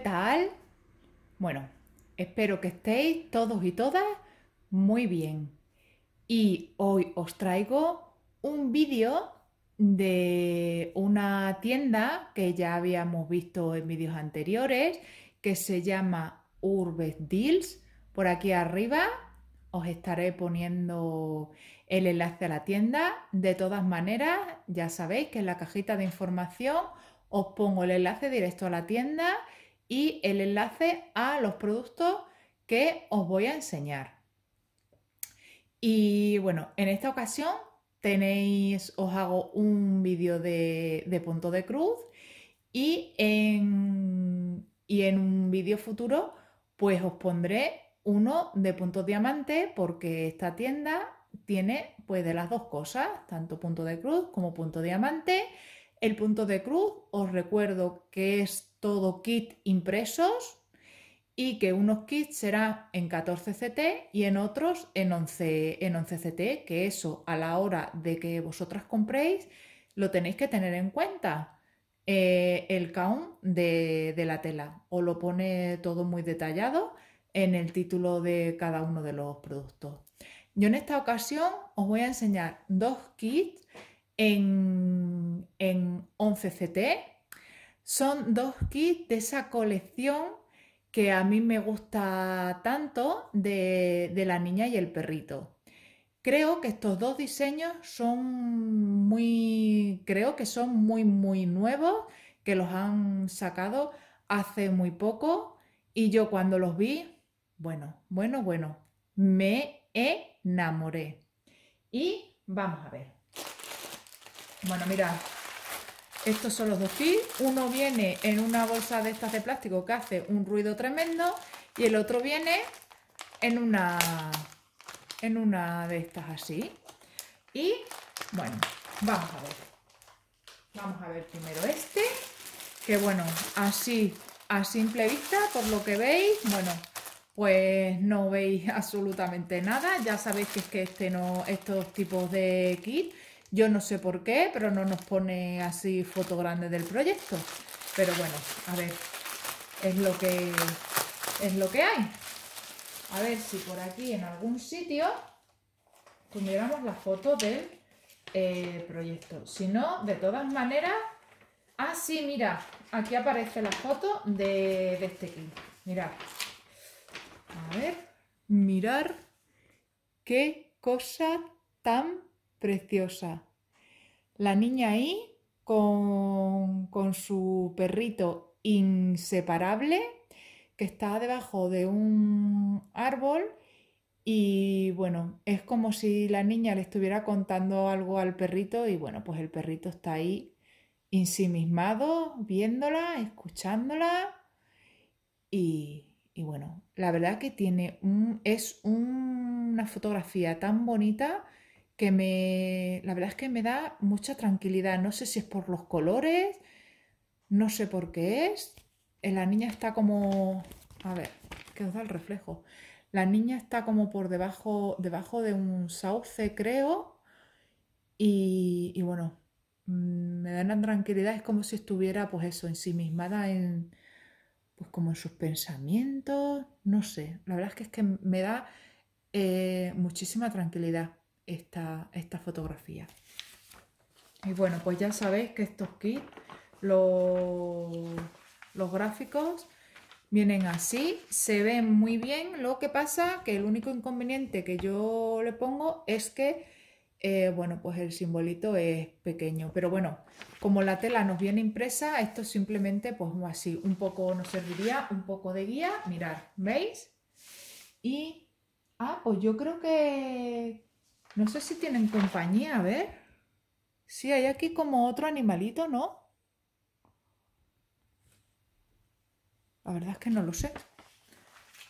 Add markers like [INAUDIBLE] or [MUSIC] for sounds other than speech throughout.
tal? Bueno, espero que estéis todos y todas muy bien. Y hoy os traigo un vídeo de una tienda que ya habíamos visto en vídeos anteriores que se llama Urbes Deals. Por aquí arriba os estaré poniendo el enlace a la tienda. De todas maneras, ya sabéis que en la cajita de información os pongo el enlace directo a la tienda y el enlace a los productos que os voy a enseñar. Y bueno, en esta ocasión tenéis, os hago un vídeo de, punto de cruz y en, y en un vídeo futuro pues os pondré uno de punto diamante porque esta tienda tiene pues de las dos cosas, tanto punto de cruz como punto diamante. El punto de cruz os recuerdo que es todo kit impresos y que unos kits serán en 14 CT y en otros en 11, en 11 CT, que eso a la hora de que vosotras compréis lo tenéis que tener en cuenta. Eh, el count de, de la tela os lo pone todo muy detallado en el título de cada uno de los productos. Yo en esta ocasión os voy a enseñar dos kits en, 11 CT. Son dos kits de esa colección que a mí me gusta tanto de, de la niña y el perrito. Creo que estos dos diseños son muy, creo que son muy, muy nuevos, que los han sacado hace muy poco y yo cuando los vi, bueno, bueno, bueno, me enamoré. Y vamos a ver. Bueno, mira, estos son los dos kits. Uno viene en una bolsa de estas de plástico que hace un ruido tremendo y el otro viene en una, en una de estas así. Y bueno, vamos a ver. Vamos a ver primero este, que bueno, así a simple vista, por lo que veis, bueno, pues no veis [LAUGHS] absolutamente nada. Ya sabéis que es que este no, estos tipos de kit yo no sé por qué, pero no nos pone así foto grande del proyecto. Pero bueno, a ver, es lo que, es lo que hay. A ver si por aquí en algún sitio tuviéramos la foto del eh, proyecto. Si no, de todas maneras... Ah, sí, mira, aquí aparece la foto de, de este kit. Mirad. A ver, mirar qué cosa tan preciosa. La niña ahí con, con su perrito inseparable que está debajo de un árbol y bueno, es como si la niña le estuviera contando algo al perrito y bueno, pues el perrito está ahí ensimismado, viéndola, escuchándola y, y bueno, la verdad que tiene un, es una fotografía tan bonita que me, la verdad es que me da mucha tranquilidad. No sé si es por los colores, no sé por qué es. Eh, la niña está como, a ver, que os da el reflejo. La niña está como por debajo, debajo de un sauce, creo. Y, y bueno, mm, me da una tranquilidad. Es como si estuviera, pues eso, ensimismada en, pues como en sus pensamientos. No sé, la verdad es que es que me da eh, muchísima tranquilidad esta, esta fotografía. Y bueno, pues ya sabéis que estos kits, los, los gráficos vienen así, se ven muy bien, lo que pasa que el único inconveniente que yo le pongo es que, eh, bueno, pues el simbolito es pequeño, pero bueno, como la tela nos viene impresa, esto simplemente, pues así, un poco nos serviría, un poco de guía, mirar, ¿veis? Y, ah, pues yo creo que, no sé si tienen compañía, a ver. Sí, hay aquí como otro animalito, ¿no? La verdad es que no lo sé.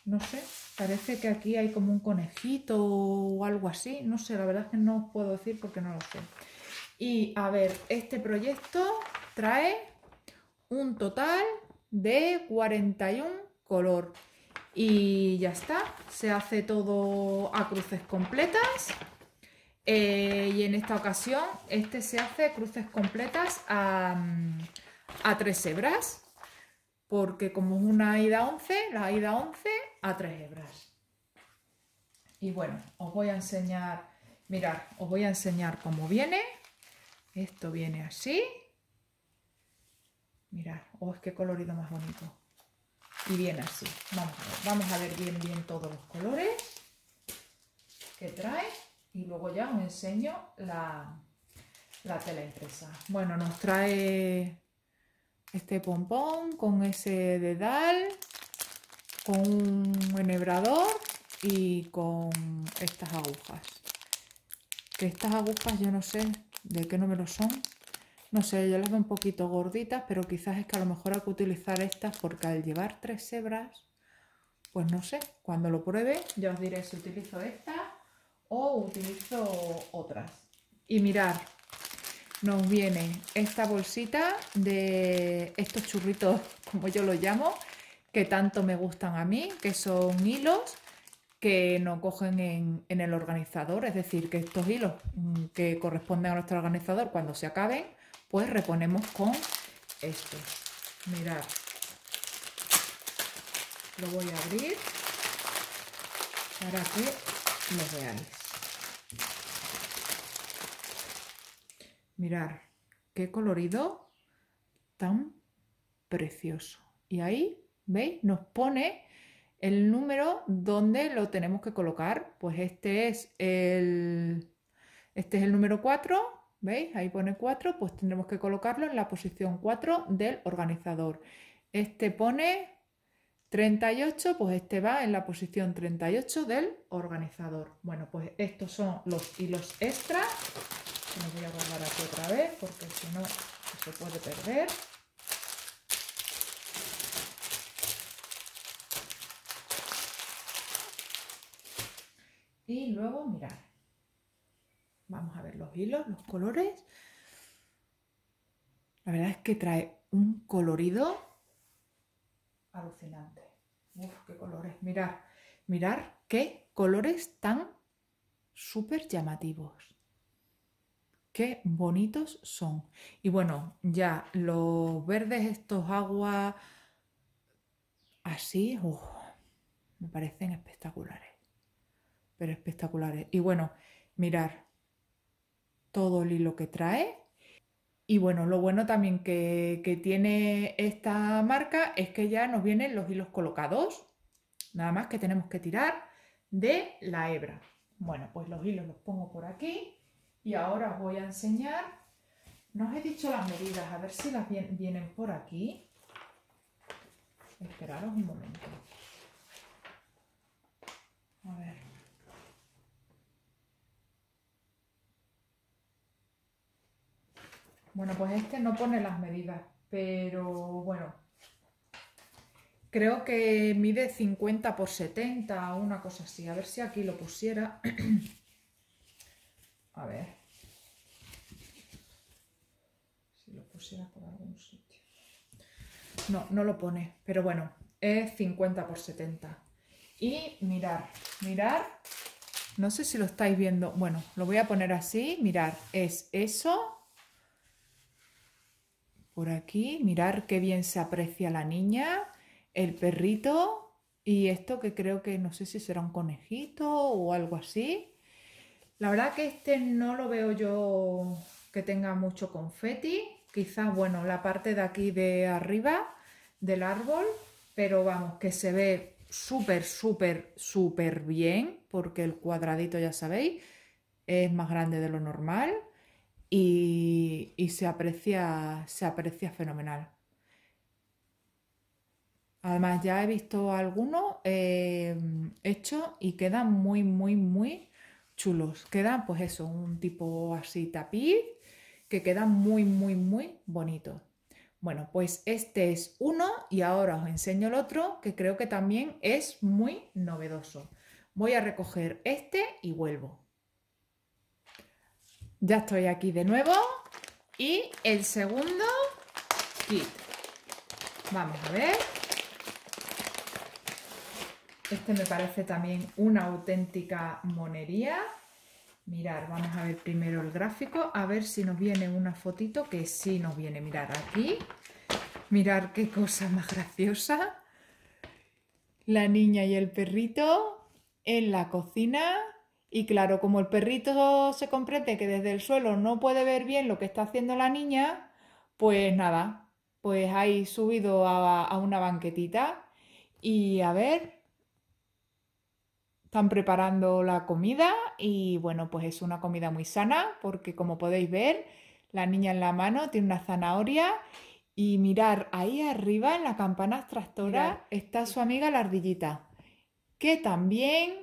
No sé, parece que aquí hay como un conejito o algo así. No sé, la verdad es que no os puedo decir porque no lo sé. Y a ver, este proyecto trae un total de 41 color. Y ya está, se hace todo a cruces completas. Eh, y en esta ocasión este se hace cruces completas a, tres hebras. porque como es una ida 11, la ida 11 a 3 hebras. Y bueno, os voy a enseñar, mirad, os voy a enseñar cómo viene. Esto viene así. Mirad, oh, que colorido más bonito. Y viene así. Vamos a ver bien, bien todos los colores que trae. Y luego ya os enseño la, la tela. Bueno, nos trae este pompón con ese dedal, con un enhebrador y con estas agujas. Que estas agujas yo no sé de qué número son. No sé, yo las veo un poquito gorditas, pero quizás es que a lo mejor hay que utilizar estas porque al llevar tres hebras, pues no sé, cuando lo pruebe ya os diré si utilizo esta o utilizo otras. Y mirar, nos viene esta bolsita de estos churritos, [LAUGHS] como yo los llamo, que tanto me gustan a mí, que son hilos que no cogen en, el organizador, es decir, que estos hilos mm, que corresponden a nuestro organizador cuando se acaben, pues reponemos con esto. Mirad, lo voy a abrir para que lo veáis. Mirar qué colorido tan precioso. Y ahí, ¿veis? Nos pone el número donde lo tenemos que colocar. Pues este es el, este es el número 4, ¿veis? Ahí pone 4, pues tendremos que colocarlo en la posición 4 del organizador. Este pone 38, pues este va en la posición 38 del organizador. Bueno, pues estos son los hilos extra. Los voy a guardar aquí otra vez porque si no se puede perder. Y luego, mirad, vamos a ver los hilos, los colores. La verdad es que trae un colorido alucinante. Uf, qué colores. Mirad, mirad qué colores tan súper llamativos. Qué bonitos son. Y bueno, ya los verdes, estos aguas así, me parecen espectaculares pero espectaculares. Y bueno, mirar todo el hilo que trae. Y bueno, lo bueno también que, tiene esta marca es que ya nos vienen los hilos colocados. Nada más que tenemos que tirar de la hebra. Bueno, pues los hilos los pongo por aquí y ahora os voy a enseñar. No os he dicho las medidas, a ver si las vienen por aquí. Esperaros un momento. A ver. Bueno, pues este no pone las medidas, pero bueno, creo que mide 50 por 70 o una cosa así. A ver si aquí lo pusiera. [CLEARS THROAT] A ver. Si lo pusiera por algún sitio. No, no lo pone, pero bueno, es 50 por 70. Y mirar, mirar, no sé si lo estáis viendo, bueno, lo voy a poner así, mirar, es eso por aquí. Mirar qué bien se aprecia la niña, el perrito y esto que creo que no sé si será un conejito o algo así. La verdad que este no lo veo yo que tenga mucho confeti. Quizás, bueno, la parte de aquí de arriba del árbol, pero vamos, que se ve súper, súper, súper bien, porque el cuadradito, ya sabéis, es más grande de lo normal y, se, aprecia, se aprecia fenomenal. Además ya he visto algunos eh, hechos y quedan muy, muy, muy chulos. Quedan pues eso, un tipo así tapiz que queda muy, muy, muy bonito. Bueno, pues este es uno y ahora os enseño el otro que creo que también es muy novedoso. Voy a recoger este y vuelvo. Ya estoy aquí de nuevo. Y el segundo kit. Vamos a ver. Este me parece también una auténtica monería. Mirar, vamos a ver primero el gráfico, a ver si nos viene una fotito, que sí nos viene. Mirar aquí. Mirar qué cosa más graciosa. La niña y el perrito en la cocina. Y claro, como el perrito se comprende que desde el suelo no puede ver bien lo que está haciendo la niña, pues nada, pues ahí subido a, a una banquetita. Y a ver, están preparando la comida y bueno, pues es una comida muy sana porque como podéis ver, la niña en la mano tiene una zanahoria y mirar ahí arriba en la campana extractora está su amiga la ardillita, que también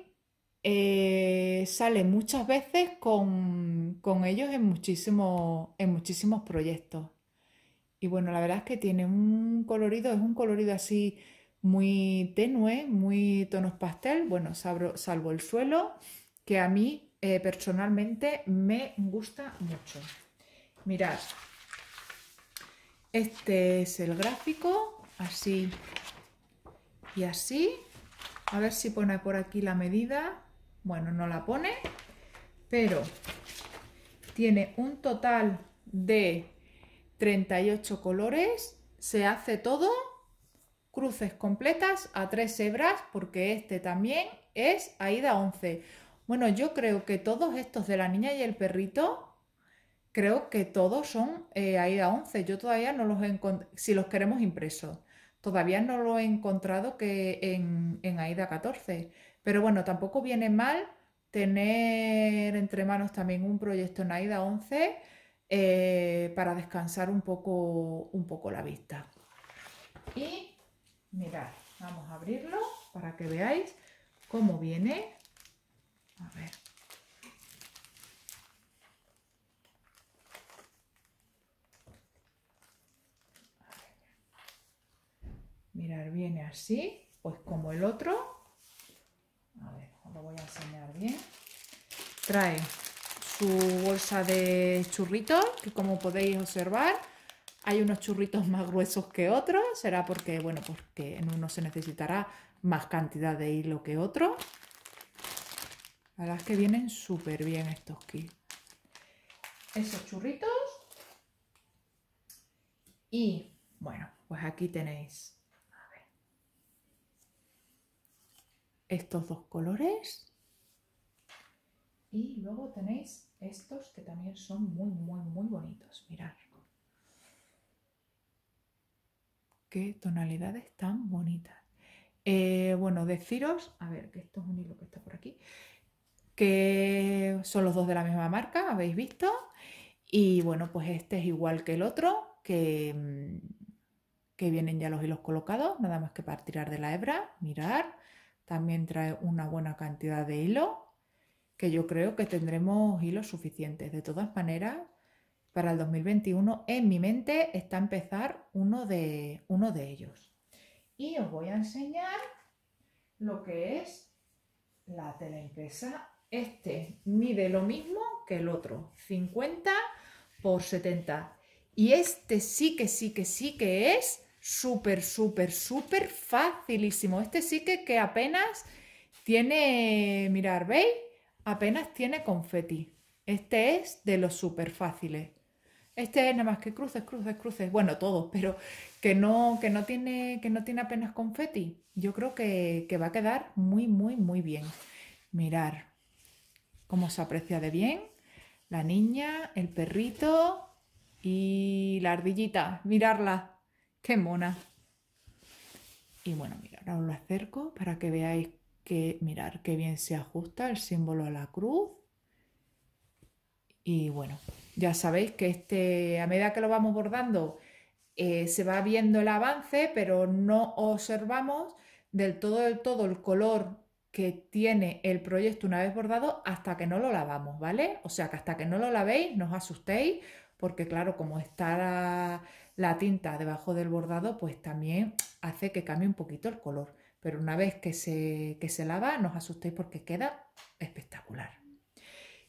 eh, sale muchas veces con, ellos en, muchísimo, en muchísimos proyectos. Y bueno, la verdad es que tiene un colorido, es un colorido así muy tenue, muy tonos pastel, bueno, salvo, el suelo, que a mí eh, personalmente me gusta mucho. Mirad, este es el gráfico, así y así. A ver si pone por aquí la medida. Bueno, no la pone, pero tiene un total de 38 colores. Se hace todo cruces completas a tres hebras porque este también es Aida 11. Bueno, yo creo que todos estos de la niña y el perrito, creo que todos son eh, Aida 11. Yo todavía no los he encontrado, si los queremos impresos, todavía no lo he encontrado que en, en Aida 14. Pero bueno, tampoco viene mal tener entre manos también un proyecto en AIDA 11 eh, para descansar un poco, un poco la vista. Mirad, vamos a abrirlo para que veáis cómo viene. A ver. Mirar, viene así, pues como el otro. A ver, os lo voy a enseñar bien. Trae su bolsa de churritos, que como podéis observar, hay unos churritos más gruesos que otros, será porque, bueno, porque en uno se necesitará más cantidad de hilo que otro. La verdad es que vienen súper bien estos kits. Esos churritos. Y, bueno, pues aquí tenéis estos dos colores. Y luego tenéis estos que también son muy, muy, muy bonitos. Mirad. Qué tonalidades tan bonitas. Eh, bueno, deciros, a ver, que esto es un hilo que está por aquí, que son los dos de la misma marca, habéis visto. Y bueno, pues este es igual que el otro, que, mm, que vienen ya los hilos colocados, nada más que para tirar de la hebra, mirar. También trae una buena cantidad de hilo, que yo creo que tendremos hilos suficientes. De todas maneras, para el 2021, en mi mente está empezar uno de, uno de ellos. Y os voy a enseñar lo que es la tela impresa. Este mide lo mismo que el otro, 50 por 70. Y este sí que sí que sí que es súper, súper, súper facilísimo. Este sí que, que apenas tiene, mirar, ¿veis? Apenas tiene confeti. Este es de los súper fáciles. Este es nada más que cruces, cruces, cruces. Bueno, todos, pero que no, que no, tiene, que no tiene apenas confeti. Yo creo que, va a quedar muy, muy, muy bien. Mirar cómo se aprecia de bien. La niña, el perrito y la ardillita. Mirarla. Qué mona. Y bueno, mirar, ahora lo acerco para que veáis que, mirar qué bien se ajusta el símbolo a la cruz. Y bueno, ya sabéis que este, a medida que lo vamos bordando, eh, se va viendo el avance, pero no observamos del todo, del todo el color que tiene el proyecto una vez bordado hasta que no lo lavamos, ¿vale? O sea que hasta que no lo lavéis, no os asustéis, porque claro, como está la, tinta debajo del bordado, pues también hace que cambie un poquito el color. Pero una vez que se, que se lava, no os asustéis porque queda espectacular.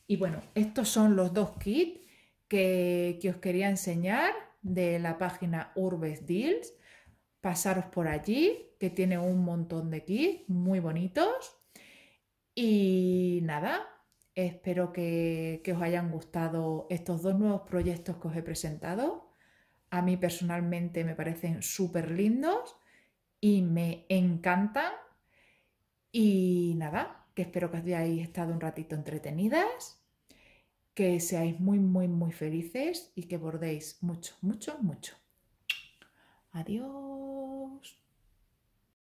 Y bueno, estos son los dos kits que, os quería enseñar de la página Urbes Deals. Pasaros por allí, que tiene un montón de kits muy bonitos. Y nada, espero que, que os hayan gustado estos dos nuevos proyectos que os he presentado. A mí personalmente me parecen súper lindos y me encantan. Y nada, que espero que hayáis estado un ratito entretenidas, que seáis muy, muy, muy felices y que bordéis mucho, mucho, mucho. Adiós.